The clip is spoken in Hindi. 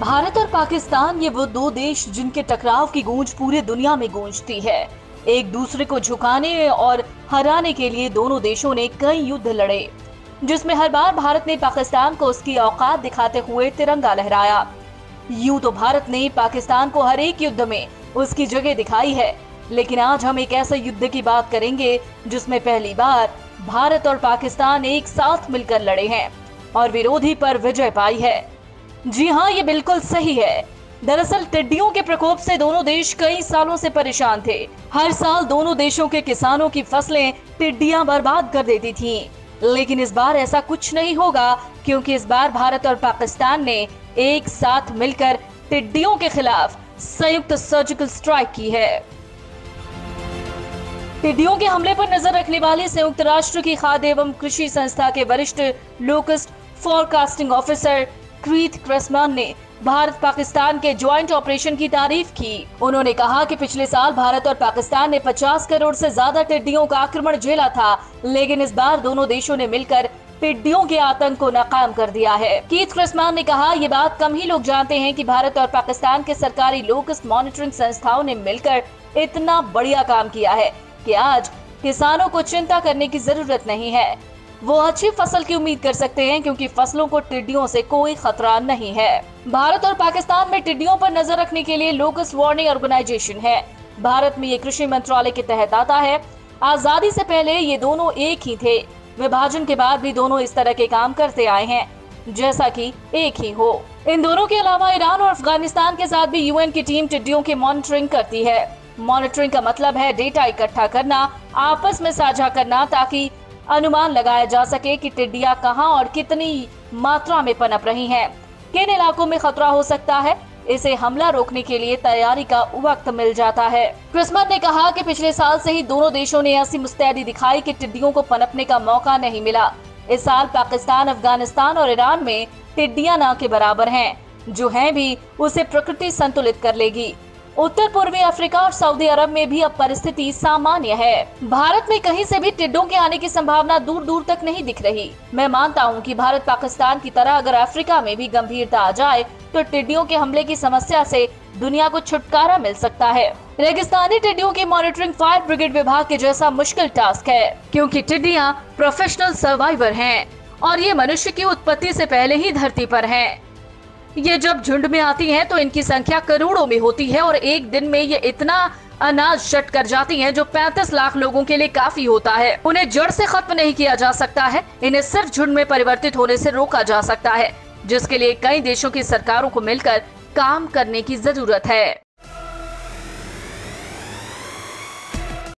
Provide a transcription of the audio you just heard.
भारत और पाकिस्तान ये वो दो देश जिनके टकराव की गूंज पूरी दुनिया में गूंजती है। एक दूसरे को झुकाने और हराने के लिए दोनों देशों ने कई युद्ध लड़े, जिसमें हर बार भारत ने पाकिस्तान को उसकी औकात दिखाते हुए तिरंगा लहराया। यूँ तो भारत ने पाकिस्तान को हर एक युद्ध में उसकी जगह दिखाई है, लेकिन आज हम एक ऐसे युद्ध की बात करेंगे, जिसमें पहली बार भारत और पाकिस्तान एक साथ मिलकर लड़े हैं और विरोधी पर विजय पाई है। जी हाँ ये बिल्कुल सही है। दरअसल टिड्डियों के प्रकोप से दोनों देश कई सालों से परेशान थे। हर साल दोनों देशों के किसानों की फ़सलें टिड्डियाँ बर्बाद कर देती थीं। लेकिन इस बार ऐसा कुछ नहीं होगा, क्योंकि इस बार भारत और पाकिस्तान ने एक साथ मिलकर टिड्डियों के खिलाफ संयुक्त सर्जिकल स्ट्राइक की है। टिड्डियों के हमले पर नज़र रखने वाली संयुक्त राष्ट्र की खाद्य एवं कृषि संस्था के वरिष्ठ locust forecasting officer Keith Cressman ने भारत पाकिस्तान के ज्वाइंट ऑपरेशन की तारीफ़ की। उन्होंने कहा कि पिछले साल भारत और पाकिस्तान ने 50 करोड़ से ज़्यादा टिड्डियों का आक्रमण झेला था, लेकिन इस बार दोनों देशों ने मिलकर टिड्डियों के आतंक को नाकाम कर दिया है। कीथ क्रिस्मान ने कहा, ये बात कम ही लोग जानते हैं कि भारत और पाकिस्तान के सरकारी लोकस्ट मॉनिटरिंग संस्थाओं ने मिलकर इतना बढ़िया काम किया है कि आज किसानों को चिंता करने की ज़रूरत नहीं है। वो अच्छी फ़सल की उम्मीद कर सकते हैं क्योंकि फ़सलों को टिड्डियों से कोई खतरा नहीं है। भारत और पाकिस्तान में टिड्डियों पर नज़र रखने के लिए लोकस वार्निंग ऑर्गेनाइजेशन है। भारत में ये कृषि मंत्रालय के तहत आता है। आज़ादी से पहले ये दोनों एक ही थे। विभाजन के बाद भी दोनों इस तरह के काम करते आए हैं, जैसा कि एक ही हो। इन दोनों के अलावा ईरान और अफ़गानिस्तान के साथ भी यूएन की टीम टिड्डियों की मॉनिटरिंग करती है। मॉनिटरिंग का मतलब है डेटा इकट्ठा करना, आपस में साझा करना ताकि अनुमान लगाया जा सके कि टिड्डियाँ कहाँ और कितनी मात्रा में पनप रही हैं, किन इलाकों में खतरा हो सकता है? इसे हमला रोकने के लिए तैयारी का वक्त मिल जाता है। क्रिस्मस ने कहा कि पिछले साल से ही दोनों देशों ने ऐसी मुस्तैदी दिखाई कि टिड्डियों को पनपने का मौका नहीं मिला। इस साल पाकिस्तान अफ़गानिस्तान और ईरान में टिड्डियाँ न के बराबर हैं। जो हैं भी उसे प्रकृति संतुलित कर लेगी। उत्तर पूर्वी अफ्रीका और सऊदी अरब में भी अब परिस्थिति सामान्य है। भारत में कहीं से भी टिड्डों के आने की संभावना दूर दूर तक नहीं दिख रही। मैं मानता हूँ कि भारत पाकिस्तान की तरह अगर अफ्रीका में भी गंभीरता आ जाए तो टिड्डियों के हमले की समस्या से दुनिया को छुटकारा मिल सकता है। रेगिस्तानी टिड्डियों की मॉनिटरिंग फायर ब्रिगेड विभाग के जैसा मुश्किल टास्क है, क्योंकि टिड्डियाँ प्रोफेशनल सर्वाइवर हैं और ये मनुष्य की उत्पत्ति से पहले ही धरती पर हैं। ये जब झुंड में आती हैं तो इनकी संख्या करोड़ों में होती है और एक दिन में ये इतना अनाज शट कर जाती हैं, जो 35 लाख लोगों के लिए काफ़ी होता है। उन्हें जड़ से खत्म नहीं किया जा सकता है, इन्हें सिर्फ़ झुंड में परिवर्तित होने से रोका जा सकता है, जिसके लिए कई देशों की सरकारों को मिलकर काम करने की ज़रूरत है।